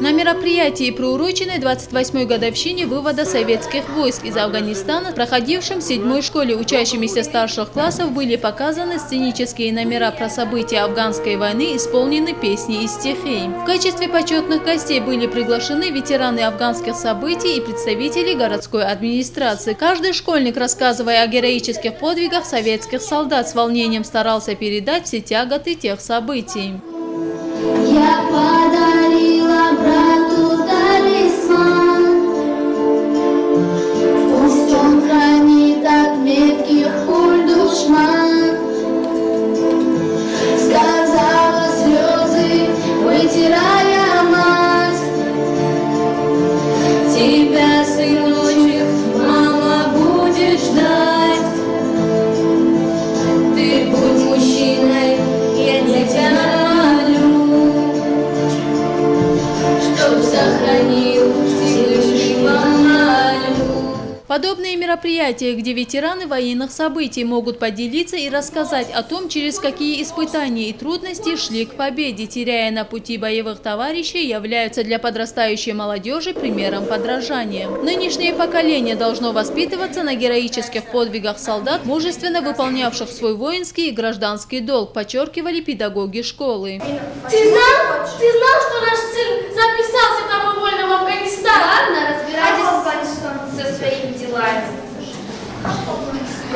На мероприятии, приуроченной 28-й годовщине вывода советских войск из Афганистана, проходившем в седьмой школе учащимися старших классов, были показаны сценические номера про события афганской войны, исполнены песни и стихи. В качестве почетных гостей были приглашены ветераны афганских событий и представители городской администрации. Каждый школьник, рассказывая о героических подвигах советских солдат, с волнением старался передать все тяготы тех событий. Я подарила Подобные мероприятия, где ветераны военных событий могут поделиться и рассказать о том, через какие испытания и трудности шли к победе, теряя на пути боевых товарищей, являются для подрастающей молодежи примером подражания. Нынешнее поколение должно воспитываться на героических подвигах солдат, мужественно выполнявших свой воинский и гражданский долг, подчеркивали педагоги школы. Ты знал, ты знал что наш сын записался добровольно в Афганистан?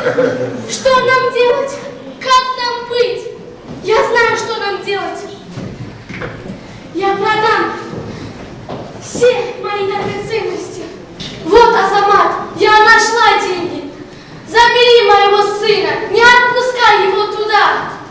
Что нам делать? Как нам быть? Я знаю, что нам делать. Я продам все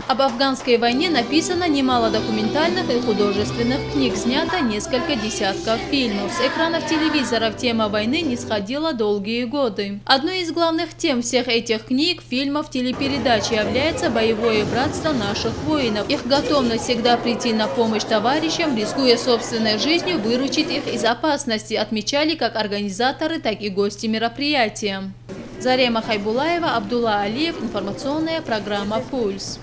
Об афганской войне написано немало документальных и художественных книг, снято несколько десятков фильмов. С экранов телевизоров тема войны не сходила долгие годы. Одной из главных тем всех этих книг, фильмов, телепередач является боевое братство наших воинов. Их готовность всегда прийти на помощь товарищам, рискуя собственной жизнью, выручить их из опасности, отмечали как организаторы, так и гости мероприятия. Зарема Хайбулаева, Абдулла Алиев, информационная программа «Пульс».